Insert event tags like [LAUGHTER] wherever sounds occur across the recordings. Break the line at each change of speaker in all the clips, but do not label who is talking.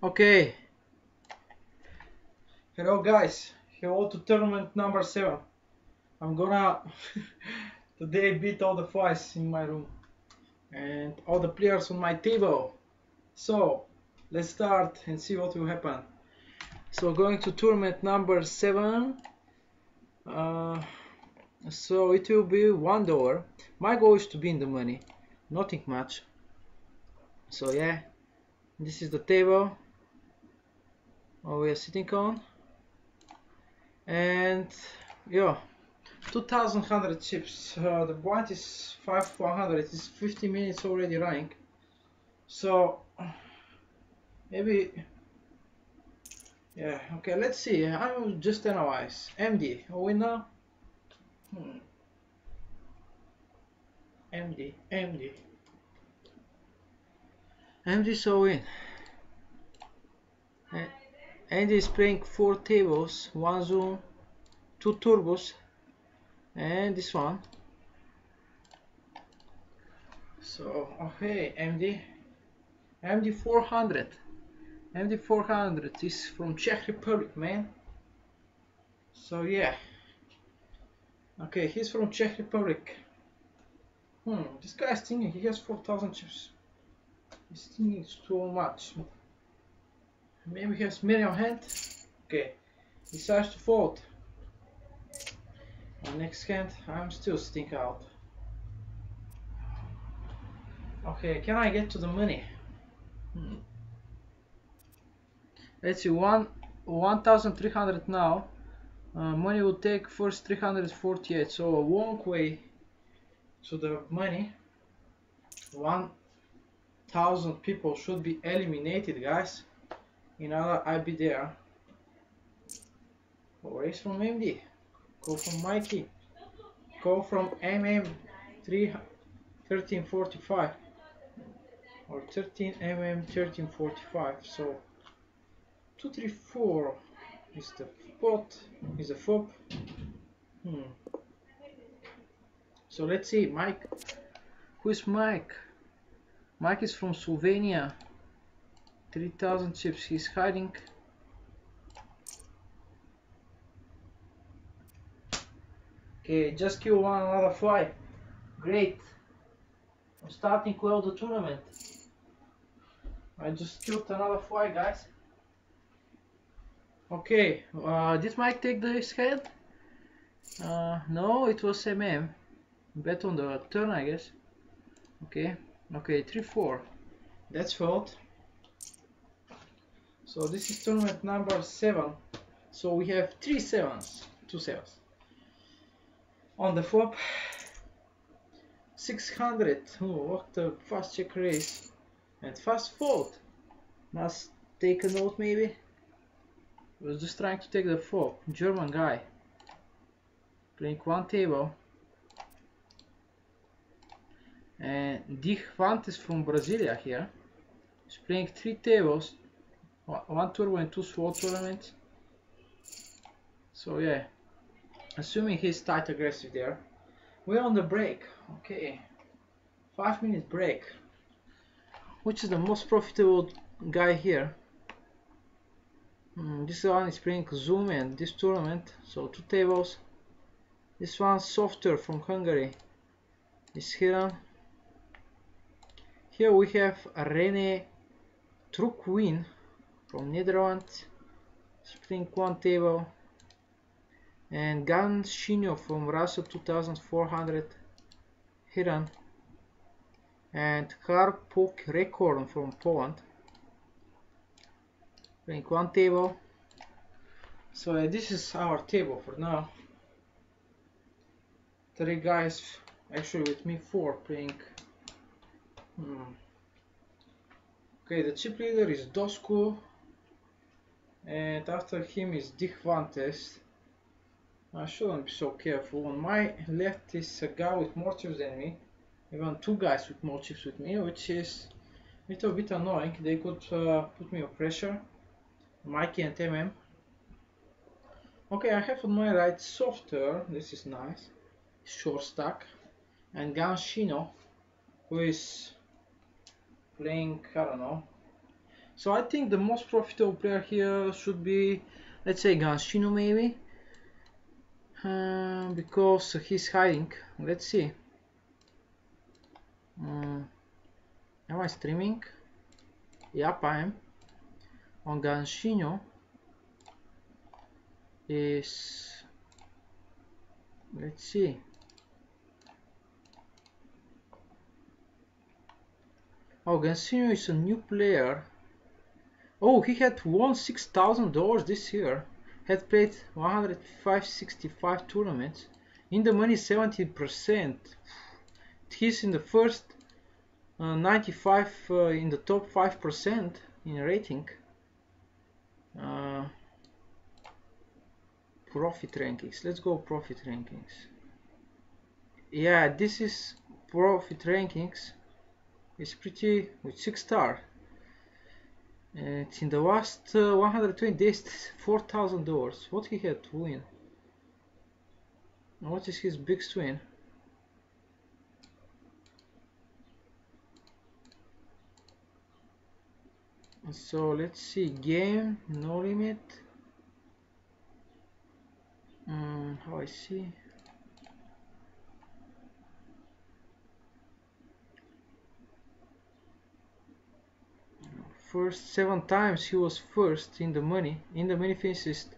Okay. Hello guys. Hello to tournament number seven. I'm gonna [LAUGHS] today beat all the fights in my room and all the players on my table. So let's start and see what will happen. So going to tournament number seven. Uh, so it will be one dollar. My goal is to be in the money, nothing much. So yeah, this is the table we are sitting on, and yeah, 2100 chips. Uh, the point is 5100. It's 50 minutes already running, so maybe yeah. Okay, let's see. I will just analyze. MD, winner. Hmm. MD, MD. MD so in. And is playing four tables, one zoom, two turbos, and this one. So okay, MD, MD 400, MD 400 is from Czech Republic, man. So yeah. Okay, he's from Czech Republic. Hmm, this guy's thinking he has 4,000 chips. He's thinking too much. Maybe he has on hand. Okay, he decides to fold. On next hand, I'm still stink out. Okay, can I get to the money? Hmm. Let's see, one 1,300 now. Uh, money will take first 348, so a long way to the money. 1,000 people should be eliminated, guys. In order I'll be there. Race from MD. Go from Mikey. Go from MM 3 1345 or 13 mm 1345 so 234 is the pot is a fob hmm. so let's see Mike who is Mike Mike is from Slovenia 3000 chips he's hiding. Okay just kill one another fly. Great. I'm starting well the tournament. I just killed another fly guys. Okay uh, did Mike take this head? Uh, no it was MM bet on the turn I guess. Okay okay 3-4 that's fault so this is tournament number 7 so we have three sevens two sevens. On the flop 600 oh what a fast check raise and fast fold. Must take a note maybe? Was just trying to take the flop. German guy. Playing one table. And Di is from Brasilia here. He's playing three tables one and two SWAT tournaments. So yeah. Assuming he's tight aggressive there. We're on the break. Okay. Five minute break. Which is the most profitable guy here? Mm, this one is playing zoom and this tournament. So two tables. This one softer from Hungary. Is Hiran here we have Rene Trukwin from Netherlands spring one table and Ganshino from Russia 2400 Hiran and Karpok Rekorn from Poland. Playing one table so uh, this is our table for now. Three guys actually with me four playing. Hmm. okay the chip leader is Dosku and after him is Dick Vantes. I shouldn't be so careful. On my left is a guy with more chips than me, even two guys with more chips with me, which is a little bit annoying. They could uh, put me on pressure, Mikey and MM. Okay, I have on my right Softer, this is nice, short stack, and Ganshino, who is playing, I don't know, So I think the most profitable player here should be, let's say Ganshino maybe, uh, because he's hiding. Let's see. Uh, am I streaming? Yep, I am. On Ganshino is, let's see. Oh, Ganshino is a new player. Oh, he had won six thousand dollars this year. Had played 165 tournaments. In the money 70%. He's in the first uh, 95 uh, in the top 5% in rating. Uh, profit rankings. Let's go profit rankings. Yeah, this is profit rankings it's pretty with six star and in the last uh, 120 days four thousand dollars. What he had to win? What is his big swing? So let's see. Game no limit. Um, how I see first seven times he was first in the money in the finished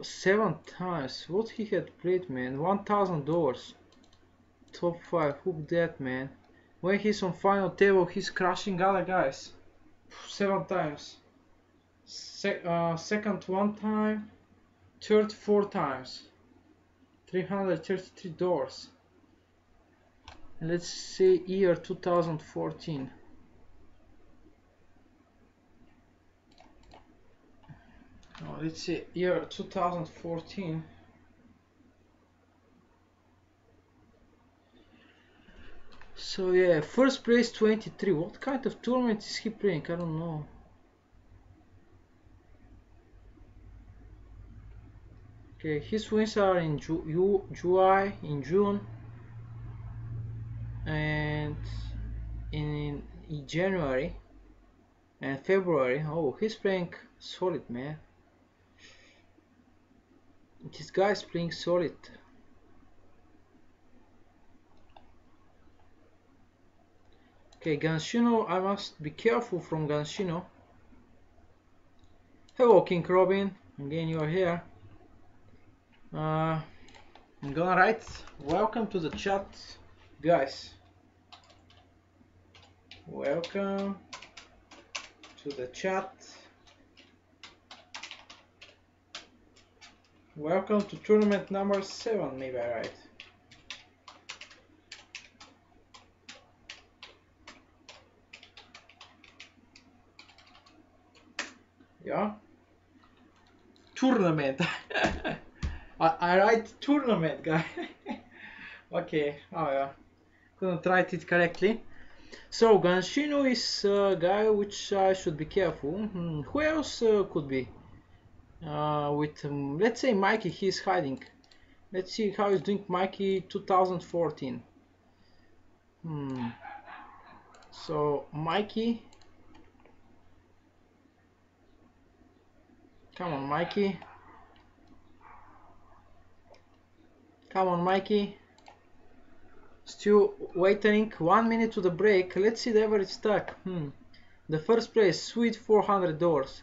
seven times. What he had played man? One thousand dollars. Top five who that man? When he's on final table he's crushing other guys. Seven times. Se uh, second one time third four times. 333 dollars. Let's say year 2014 let's see year 2014 so yeah first place 23 what kind of tournament is he playing? I don't know. Okay his wins are in Ju July in June and in, in January and February. Oh he's playing solid man this guy is playing solid. Okay, Ganshino, I must be careful from Ganshino. Hello, King Robin. Again, you are here. Uh, I'm gonna write welcome to the chat, guys. Welcome to the chat. Welcome to tournament number 7, maybe I write. Yeah? Tournament. [LAUGHS] I, I write tournament, guy. [LAUGHS] okay, oh yeah. Couldn't write it correctly. So, Ganshino is a guy which I should be careful. Hmm. Who else uh, could be? Uh, with um, let's say Mikey he's hiding. Let's see how he's doing Mikey 2014 hmm. so Mikey. Come on Mikey. Come on Mikey. Still waiting. One minute to the break. Let's see the average stack. Hmm. the first place sweet 400 dollars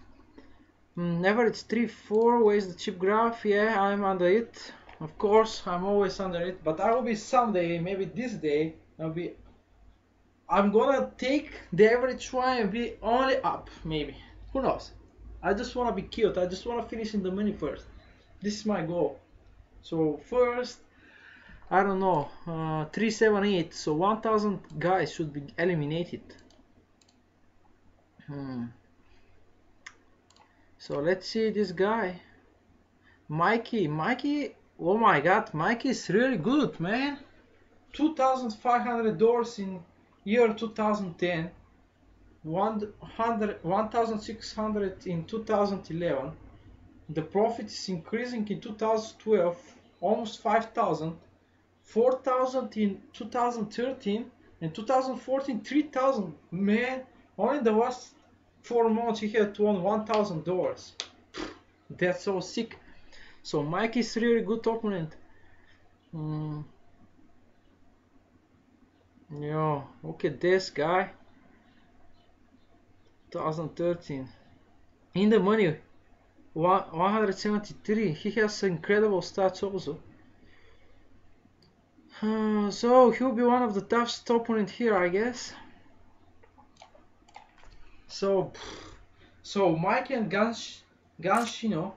Mm, never it's 3 4 where's the chip graph. Yeah I'm under it. Of course I'm always under it. But I will be someday maybe this day I'll be I'm gonna take the average one and be only up maybe. Who knows? I just wanna be cute. I just wanna finish in the money first. This is my goal. So first I don't know uh, 378 so 1000 guys should be eliminated. Hmm so let's see this guy. Mikey, Mikey, oh my god, Mikey is really good, man. $2,500 in year 2010, 1,600 in 2011. The profit is increasing in 2012, almost 5,000, 4,000 in 2013, and 2014, 3,000. Man, only the last four months he had won one thousand dollars. That's so sick. So Mike is really good opponent. Mm. Yeah, look at this guy. 2013. In the money, 173. He has incredible stats also. Uh, so he'll be one of the toughest opponent here, I guess. So, so Mike and Gans Ganshino.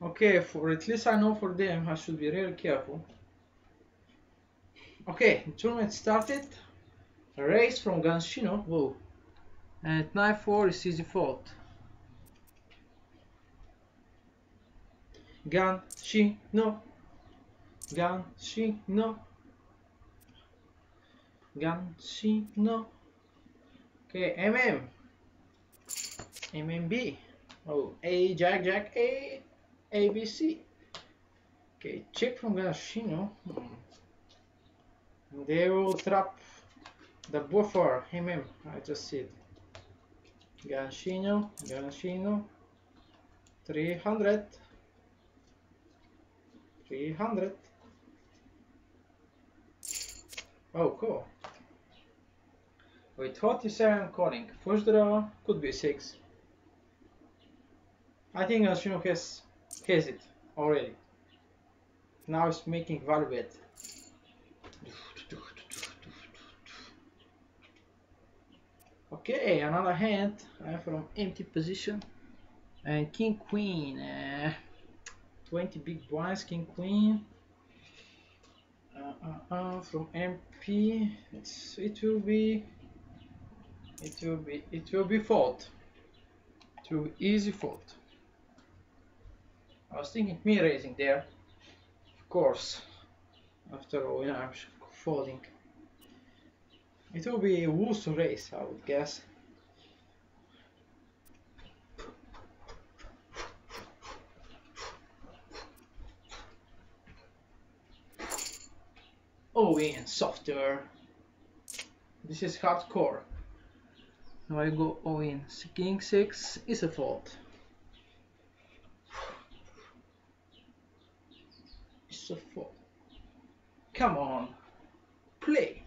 Okay, for at least I know for them, I should be really careful. Okay, tournament started. A race from Ganshino. Whoa. And knife 4 is easy fault. Ganshino. Ganshino. Ganshino. Okay, MM. MMB. Oh, A, Jack, Jack, A, ABC. Okay, check from Ganshino. Hmm. They will trap the buffer, MM, I just see it. Ganshino, Ganshino, 300, 300. Oh, cool. With 47 calling, first draw could be 6. I think Ganshino has, has it already. Now it's making value bet. Okay, another hand uh, from MP position. And king queen. Uh, 20 big blinds, king queen. Uh, uh, uh, from MP. It's, it will be. It will be. It will be fault. Be easy fault. I was thinking me raising there. Of course. After all, you know, I'm folding. It will be a Wusu race, I would guess. Oh, in software. This is hardcore. Now I go all in. King 6 is a fault. It's a fault. Come on. Play.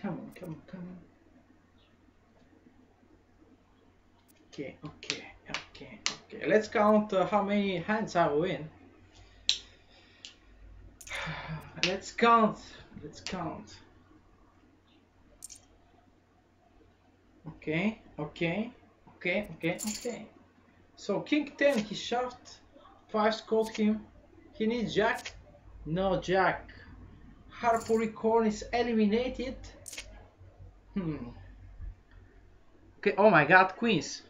Come on, come on, come on. Okay, okay, okay, okay. Let's count uh, how many hands I win. [SIGHS] Let's count. Let's count. Okay, okay, okay, okay, okay. So King 10, he shoved. 5 scored him. He needs Jack. No Jack. Harpuricorn is eliminated. Hmm. Okay, oh my god, queens.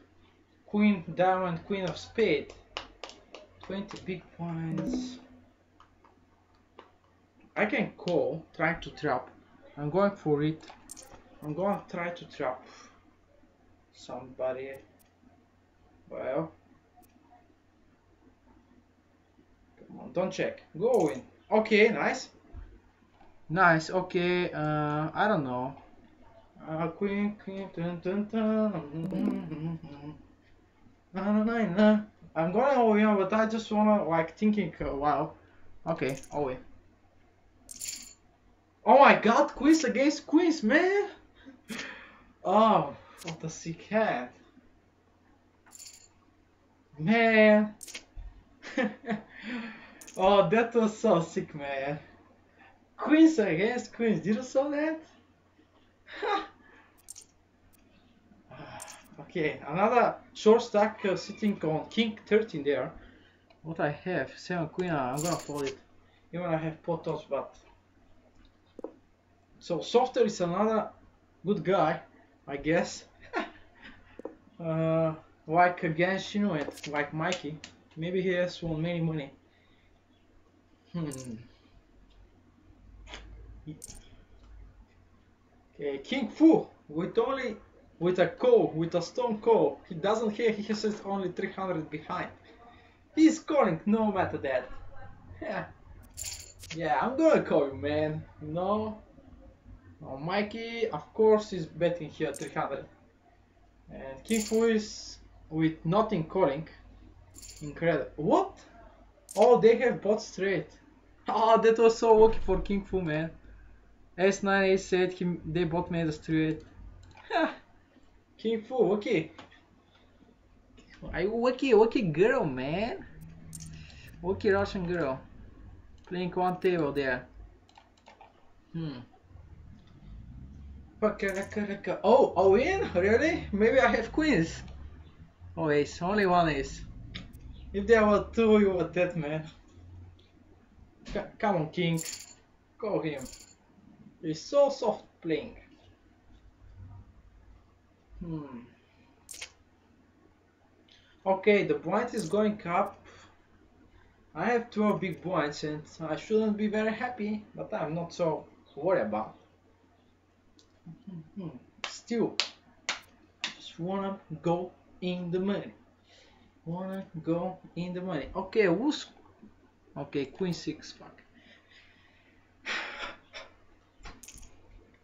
Queen, diamond, queen of spade. 20 big points. I can call, try to trap. I'm going for it. I'm going to try to trap somebody. Well. Come on, don't check. Go in. Okay, nice. Nice, okay, uh, I don't know. Uh, queen, queen, dun, dun, dun. I'm going all in, but I just wanna, like, thinking, uh, wow. Okay, in. Oh my god, quiz against quiz, man! [LAUGHS] Oh, what a sick hand. Man! oh, that was so sick, man. Queens against Queens. Did you saw that? [LAUGHS] okay, another short stack uh, sitting on King 13 there. What I have, 7 Queen, uh, I'm gonna fold it. Even I have potos, but... So Softer is another good guy, I guess. Uh, like against you it, like Mikey. Maybe he has won many money. Hmm. Okay, King Fu with only with a call, with a stone call. He doesn't care, he has only 300 behind. He's calling no matter that. Yeah. Yeah, I'm gonna call you, man. No. Oh, Mikey, of course, is betting here 300. And King Fu is with nothing calling. Incredible. What? Oh, they have bot straight. Oh, [LAUGHS] that was so lucky for King Fu, man. S9 said he, they both made a straight. [LAUGHS] King Fu, okay. You okay, okay girl, man? Okay Russian girl. Playing one table there. Hmm. Oh, oh in? Really? Maybe I have queens. Oh ace, only one ace. If there were two, you were dead man. C come on king. Go him. He's so soft playing. Hmm. Okay, the blind is going up. I have 12 big blinds and I shouldn't be very happy, but I'm not so worried about. Hmm, Still, just wanna go in the money. Wanna go in the money. Okay, who's... Okay, queen 6, fuck. [SIGHS]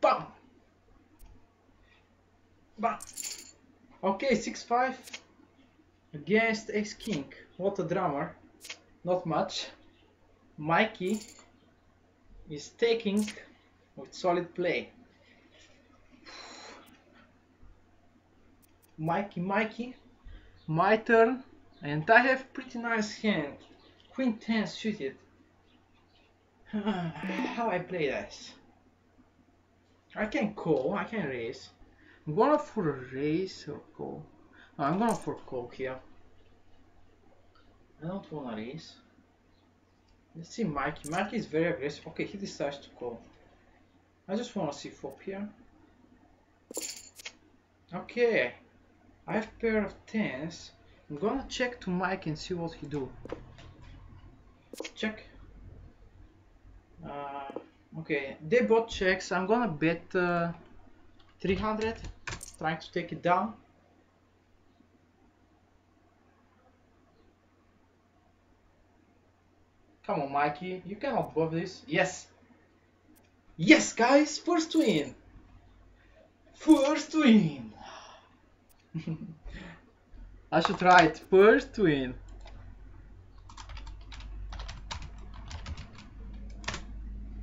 Bam! Bam! Okay, 6-5 against ace king. What a drama. Not much. Mikey is taking with solid play. Mikey, Mikey, my turn, and I have pretty nice hand. Queen 10 suited. [SIGHS] How I play this? I can call, I can raise. I'm gonna for a raise or call. No, I'm gonna for call here. I don't wanna raise. Let's see Mikey. Mikey is very aggressive. Okay, he decides to call. I just wanna see flop here. Okay. I have pair of tens. I'm gonna check to Mike and see what he do. Check. Uh, okay, they both checks. I'm gonna bet uh, 300, trying to take it down. Come on, Mikey, you cannot bluff this. Yes. Yes, guys, first win. First win. I should write first win.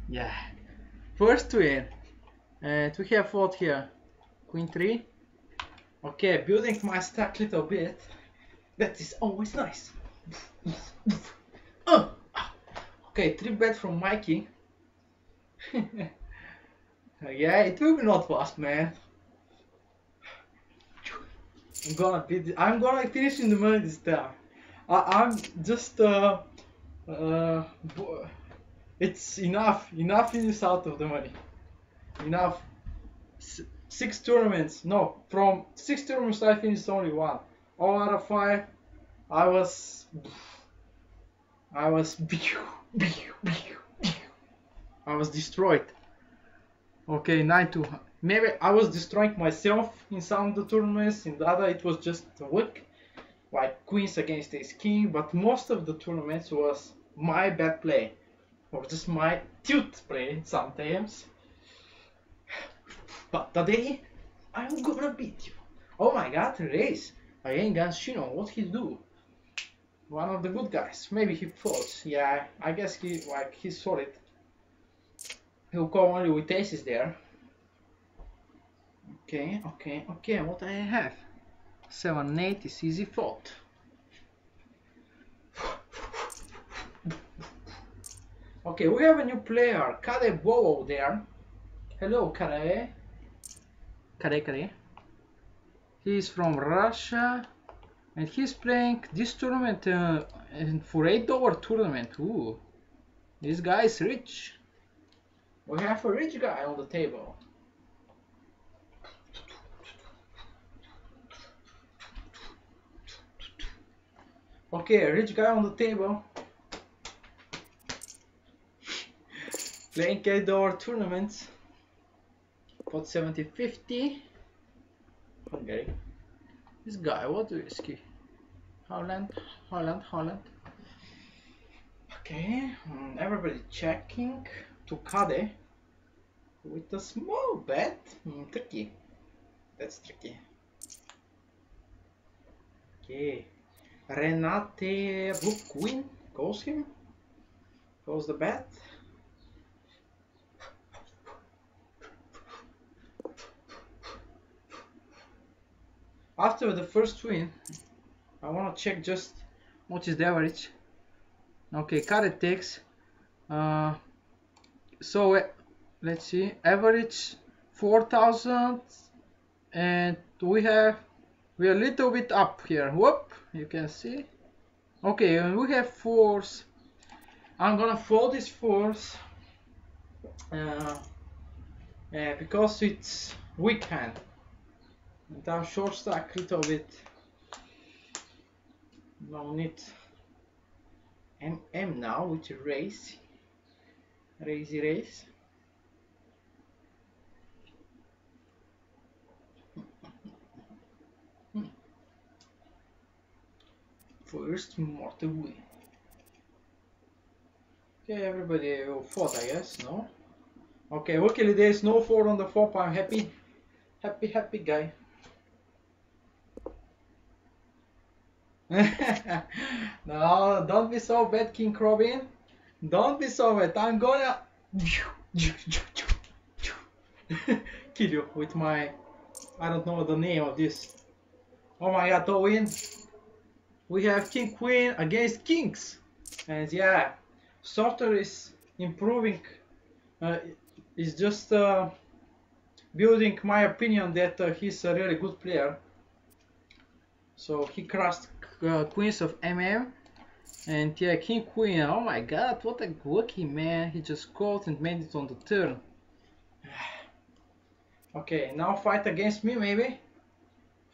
Yeah, first win. And we have what here? Queen 3. Okay, building my stack a little bit. That is always nice. uh, okay, 3 bet from Mikey. [LAUGHS] yeah, it will be not fast, man. I'm gonna be. I'm gonna finish in the money this time. I, am just. Uh, uh, it's enough. Enough is out of the money. Enough. S six tournaments. No, from six tournaments I finished only one. All out of five, I was. I was. [LAUGHS] I was destroyed. Okay, nine two maybe I was destroying myself in some of the tournaments, in the other it was just luck, like queens against ace king, but most of the tournaments was my bad play, or just my tilt play sometimes. But today, I'm gonna beat you. Oh my god, race! I ain't Again Ganshino, what he do? One of the good guys. Maybe he falls. Yeah, I guess he like he's solid. He'll go only with aces there. Okay, okay, okay, what I have? 7, 8 is easy fault. Okay, we have a new player, Kade there. Hello, Kade. Kade, Kade. He's from Russia and he's playing this tournament uh, for $8 tournament. Ooh, this guy is rich. We have a rich guy on the table. Okay, rich guy on the table. Playing $8 tournaments. Pot 70 50. Hungary. This guy, what whiskey? Holland, Holland, Holland. Okay, um, everybody checking to Kade. with a small bet. Hmm, tricky. That's tricky. Okay. Renate Rook Queen calls him. Calls the bet. After the first win, I want to check just what is the average. Okay, card takes. Uh, so uh, let's see, average 4,000 and we have we're a little bit up here. Whoop, you can see. Okay, and we have force I'm gonna fold this force uh, uh, because it's weak hand. And I'm short stack a little bit. No need M M now, which raise, raise, raise. First mortal win. Okay, everybody will fought, I guess, no? Okay, luckily there's no 4 on the FOP, I'm happy. Happy, happy guy. [LAUGHS] no, don't be so bad, King Robin. Don't be so bad. I'm gonna [LAUGHS] kill you with my. I don't know the name of this. Oh my god, to win. We have King Queen against Kings. And yeah, Sorter is improving. Uh, is just uh, building my opinion that uh, he's a really good player. So he crushed uh, Queens of MM and yeah, King Queen. Oh my god, what a lucky man. He just called and made it on the turn. [SIGHS] okay, now fight against me maybe?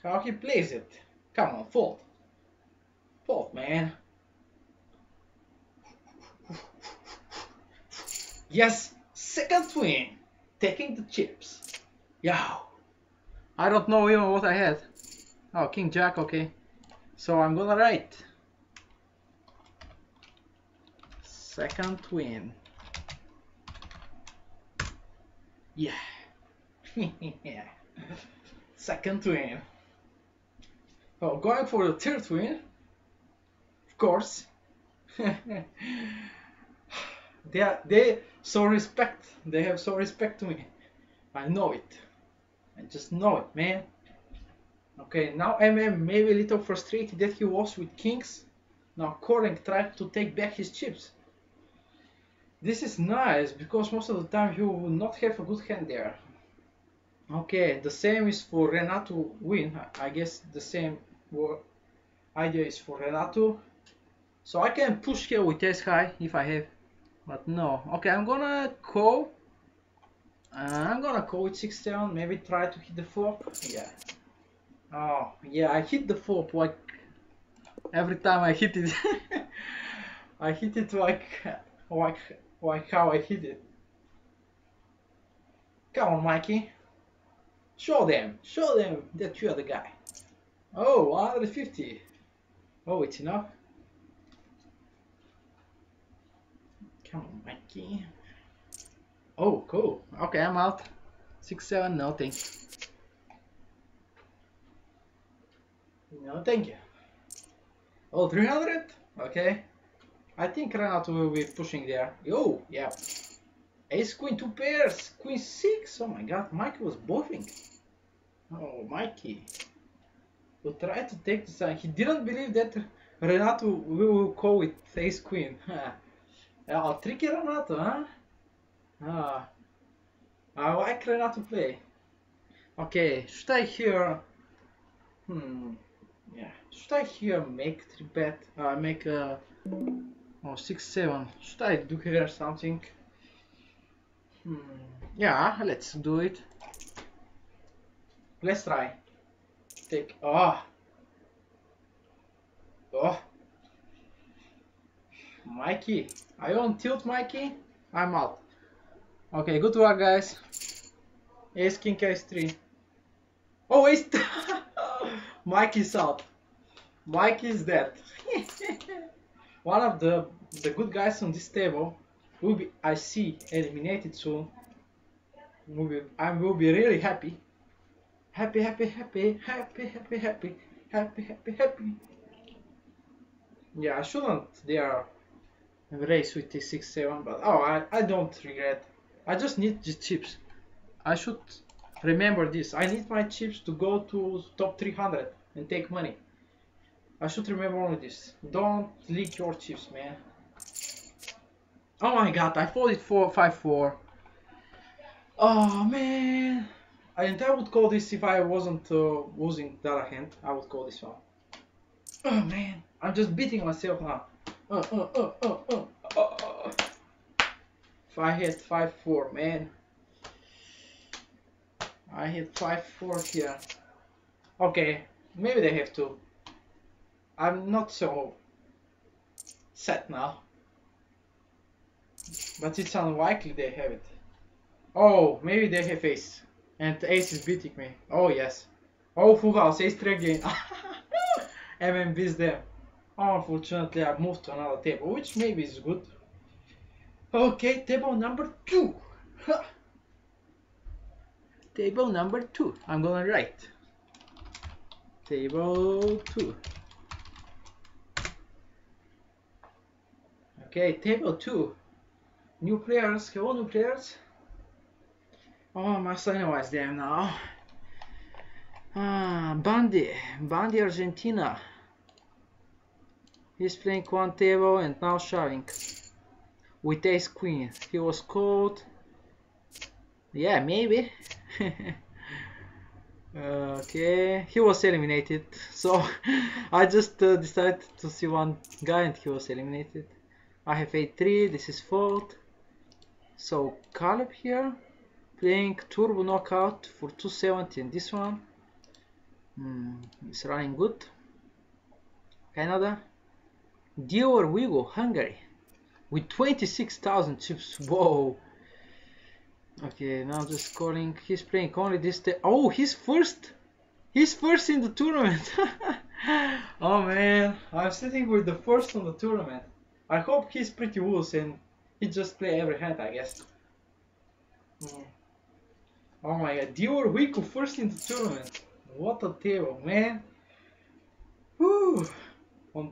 How he plays it. Come on, fold. Fold, man. Yes, second twin. Taking the chips. Yow. I don't know even what I had. Oh, King Jack, okay. So I'm gonna write second twin. Yeah. [LAUGHS] yeah. Second twin. Oh, going for the third twin. Course. [LAUGHS] they are, they so respect. They have so respect to me. I know it. I just know it, man. Okay, now MM maybe a little frustrated that he was with kings. Now Korenk tried to take back his chips. This is nice, because most of the time you will not have a good hand there. Okay, the same is for Renato win. I guess the same idea is for Renato. So I can push here with S high if I have. But no. Okay, I'm gonna call. Uh, I'm gonna call with 6-7, maybe try to hit the flop. Yeah. Oh, yeah, I hit the flop like every time I hit it. [LAUGHS] I hit it like like like how I hit it. Come on, Mikey. Show them, show them that you are the guy. Oh, 150. Oh, it's enough. Come on, Mikey. Oh, cool. Okay, I'm out. Six, seven, no thanks. No, thank you. Oh, 300? Okay. I think Renato will be pushing there. Oh, yeah. Ace, queen, two pairs. Queen, six. Oh my god, Mikey was bluffing. Oh, Mikey. Will try to take the side. He didn't believe that Renato will call with ace, queen. [LAUGHS] oh, tricky Renato, huh? Ah. I like Renato play. Okay, should I here... Hmm... Yeah. Should I here make three bet? Uh, make a oh six seven. Should I do here something? Hmm. Yeah, let's do it. Let's try. Take. Oh. Oh. Mikey, are you on tilt, Mikey? I'm out. Okay, good work, guys. Ace King Ace 3. Oh, ace. [LAUGHS] Mike is out. Mike is dead. [LAUGHS] One of the the good guys on this table will be, I see, eliminated soon. will be, I will be really happy. Happy, happy, happy, happy, happy, happy, happy, happy, happy. Yeah, I shouldn't dare race with T67, but oh, I, I don't regret. I just need the chips. I should remember this. I need my chips to go to top 300 and take money. I should remember only this. Don't leak your chips, man. Oh my god, I it 4 5 4. Oh man. And I would call this if I wasn't uh, losing the other hand. I would call this one. Oh man, I'm just beating myself now. Uh, uh, uh, uh, uh, I hit 5 4, man. I hit 5 4 here. Okay, maybe they have to. I'm not so set now. But it's unlikely they have it. Oh, maybe they have ace. And ace is beating me. Oh, yes. Oh, full house, ace 3 again. MM beats them. Unfortunately, I moved to another table, which maybe is good. Okay, table number 2. table number 2. I'm gonna write. Table 2. Okay, table 2. New players, hello new players. Oh, must analyze there now. Ah, Bandi, Bandi Argentina. He's playing one table and now shoving. With ace queen. He was called. Yeah, maybe. [LAUGHS] okay, he was eliminated. So [LAUGHS] I just uh, decided to see one guy and he was eliminated. I have a3, this is fault. So Caleb here playing turbo knockout for 270 and this one hmm, is running good. Canada. Dior Vigo, Hungary with 26,000 chips. Whoa. Okay, now just calling. He's playing only this. Oh, he's first. He's first in the tournament. [LAUGHS] oh man, I'm sitting with the first on the tournament. I hope he's pretty loose and he just play every hand, I guess. Oh my god, Dior Wiku first in the tournament. What a table, man. Woo. Um,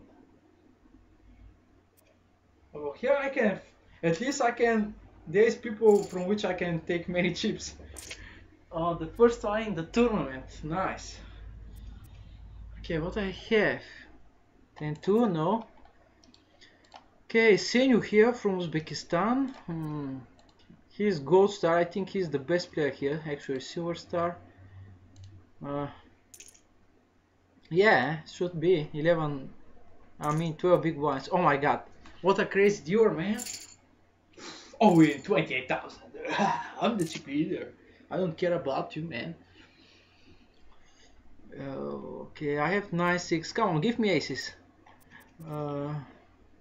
oh, here I can, at least I can, there's people from which I can take many chips. Oh, the first one in the tournament, nice. Okay, what I have? 10-2, no. Okay, Senyu here from Uzbekistan. Hmm. He's gold star. I think he's the best player here. Actually, silver star. Uh, yeah, should be 11. I mean 12 big ones. Oh my god, what a crazy Dior, man! Oh, we 28,000. [SIGHS] I'm the chip leader. I don't care about you, man. Uh, okay, I have 9 6. Come on, give me aces. Uh,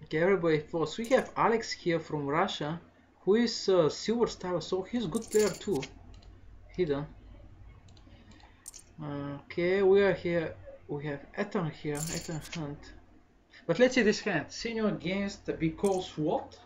Okay, everybody falls. We have Alex here from Russia, who is uh, silver star, so he's a good player too. Hidden. Okay, we are here. We have Ethan here, Ethan Hunt. But let's see this hand. Senior against because what?